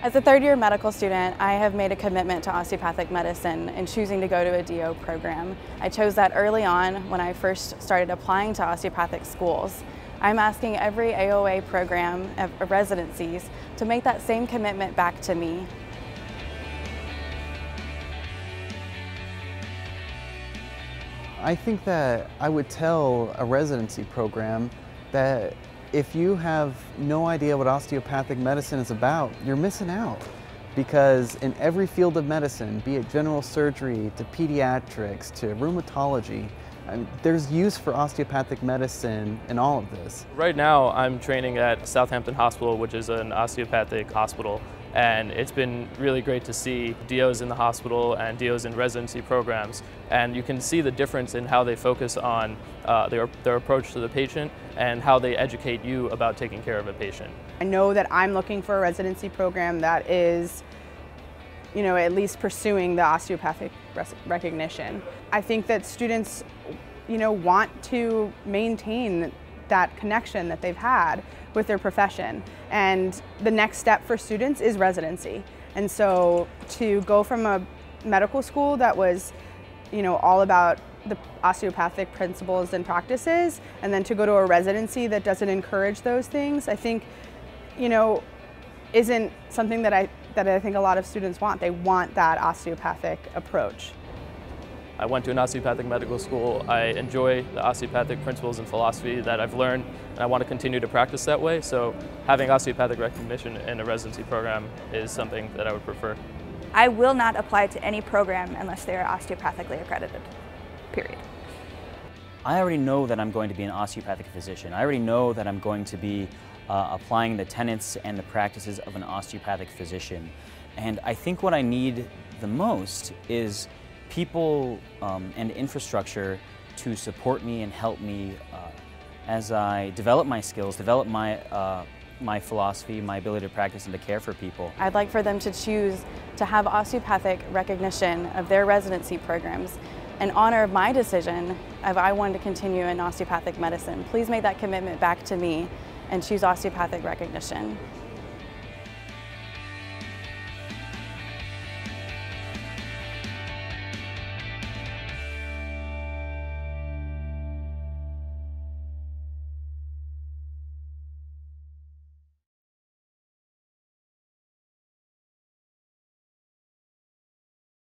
As a third year medical student, I have made a commitment to osteopathic medicine and choosing to go to a DO program. I chose that early on when I first started applying to osteopathic schools. I'm asking every AOA program of residencies to make that same commitment back to me. I think that I would tell a residency program that if you have no idea what osteopathic medicine is about, you're missing out. Because in every field of medicine, be it general surgery to pediatrics to rheumatology, there's use for osteopathic medicine in all of this. Right now, I'm training at Southampton Hospital, which is an osteopathic hospital and it's been really great to see DOs in the hospital and DOs in residency programs and you can see the difference in how they focus on uh, their, their approach to the patient and how they educate you about taking care of a patient. I know that I'm looking for a residency program that is you know, at least pursuing the osteopathic recognition. I think that students, you know, want to maintain that connection that they've had with their profession. And the next step for students is residency. And so to go from a medical school that was, you know, all about the osteopathic principles and practices, and then to go to a residency that doesn't encourage those things, I think, you know, isn't something that I, that I think a lot of students want. They want that osteopathic approach. I went to an osteopathic medical school. I enjoy the osteopathic principles and philosophy that I've learned, and I want to continue to practice that way. So having osteopathic recognition in a residency program is something that I would prefer. I will not apply to any program unless they are osteopathically accredited, period. I already know that I'm going to be an osteopathic physician. I already know that I'm going to be uh, applying the tenets and the practices of an osteopathic physician. And I think what I need the most is people um, and infrastructure to support me and help me uh, as I develop my skills, develop my, uh, my philosophy, my ability to practice and to care for people. I'd like for them to choose to have osteopathic recognition of their residency programs in honor of my decision if I wanted to continue in osteopathic medicine. Please make that commitment back to me and choose osteopathic recognition.